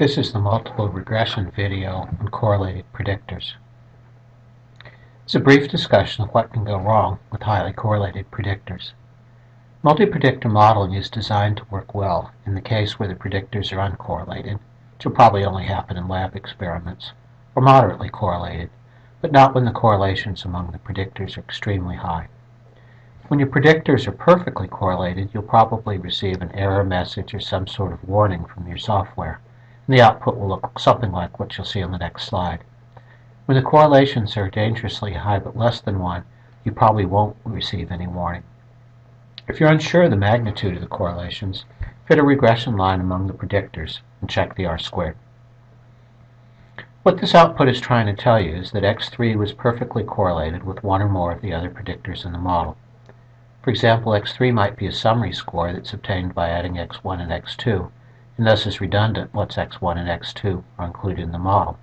This is the multiple regression video on correlated predictors. It's a brief discussion of what can go wrong with highly correlated predictors. Multi-predictor modeling is designed to work well in the case where the predictors are uncorrelated, which will probably only happen in lab experiments, or moderately correlated, but not when the correlations among the predictors are extremely high. When your predictors are perfectly correlated, you'll probably receive an error message or some sort of warning from your software the output will look something like what you'll see on the next slide. When the correlations are dangerously high but less than 1, you probably won't receive any warning. If you're unsure of the magnitude of the correlations, fit a regression line among the predictors and check the R-squared. What this output is trying to tell you is that x3 was perfectly correlated with one or more of the other predictors in the model. For example, x3 might be a summary score that's obtained by adding x1 and x2, and thus is redundant once x1 and x2 are included in the model.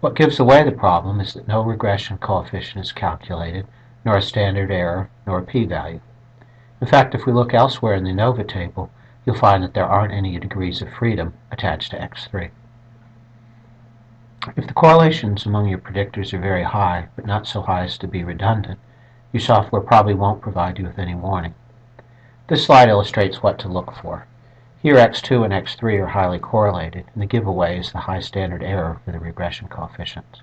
What gives away the problem is that no regression coefficient is calculated, nor a standard error, nor a p-value. In fact, if we look elsewhere in the ANOVA table, you'll find that there aren't any degrees of freedom attached to x3. If the correlations among your predictors are very high, but not so high as to be redundant, your software probably won't provide you with any warning. This slide illustrates what to look for. Here x2 and x3 are highly correlated, and the giveaway is the high standard error for the regression coefficients.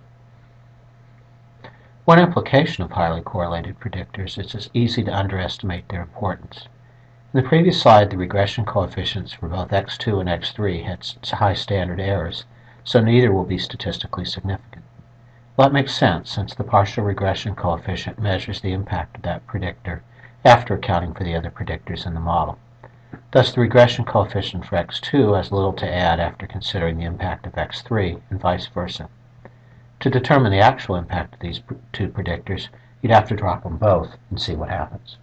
One implication of highly correlated predictors is it's easy to underestimate their importance. In the previous slide, the regression coefficients for both x2 and x3 had high standard errors, so neither will be statistically significant. Well, that makes sense, since the partial regression coefficient measures the impact of that predictor after accounting for the other predictors in the model. Thus the regression coefficient for x2 has little to add after considering the impact of x3, and vice versa. To determine the actual impact of these two predictors, you'd have to drop them both and see what happens.